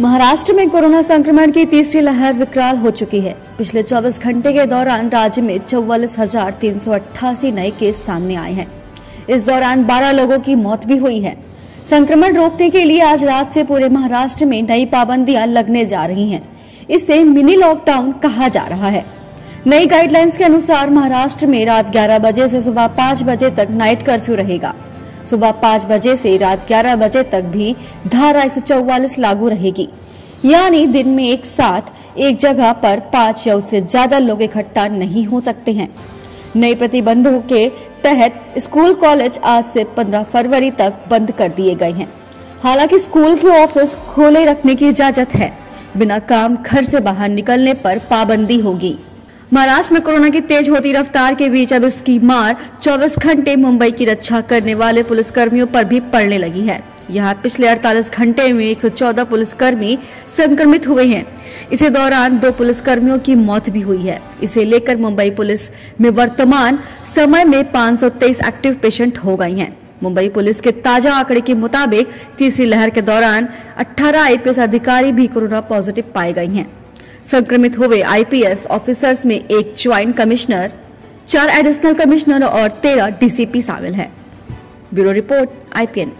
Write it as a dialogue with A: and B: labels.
A: महाराष्ट्र में कोरोना संक्रमण की तीसरी लहर विकराल हो चुकी है। पिछले 24 घंटे के दौरान राज्य में चौवालीस हज़ार तीन सौ अट्ठासी नए केस सामने आए हैं। इस दौरान 12 लोगों की मौत भी हुई है। संक्रमण रोकने के लिए आज रात से पूरे महाराष्ट्र में नई पाबंदियाँ लगने जा रही हैं। इसे मिनी लॉकडाउन कहा जा रहा है। नई गाइडलाइंस के अनुसार महाराष्ट्र में रात 11 बजे से सुबह पाँच बजे तक नाइट कर्फ्यू रहेगा। सुबह पाँच बजे से रात ग्यारह बजे तक भी धारा एक सौ चौवालीस लागू रहेगी। यानी दिन में एक साथ, एक जगह पर पाँच या उससे ज़्यादा लोग इकट्ठा नहीं हो सकते हैं। नए प्रतिबंधों के तहत स्कूल कॉलेज आज से 15 फरवरी तक बंद कर दिए गए हैं। हालाँकि स्कूल के ऑफ़िस खोले रखने की इजाज़त है। बिना काम घर से बाहर निकलने पर पाबंदी होगी। महाराष्ट्र में कोरोना की तेज होती रफ्तार के बीच अब इसकी मार 24 घंटे मुंबई की रक्षा करने वाले पुलिसकर्मियों पर भी पड़ने लगी है। यहाँ पिछले 48 घंटे में 114 पुलिसकर्मी संक्रमित हुए हैं। इसी दौरान दो पुलिसकर्मियों की मौत भी हुई है। इसे लेकर मुंबई पुलिस में वर्तमान समय में 523 एक्टिव पेशेंट हो गई हैं। मुंबई पुलिस के ताज़ा आंकड़े के मुताबिक तीसरी लहर के दौरान 18 आईपीएस अधिकारी भी कोरोना पॉजिटिव पाए गए हैं। संक्रमित हुए आईपीएस ऑफिसर्स में एक ज्वाइंट कमिश्नर चार एडिशनल कमिश्नर और तेरह डीसीपी शामिल हैं। Bureau report IPN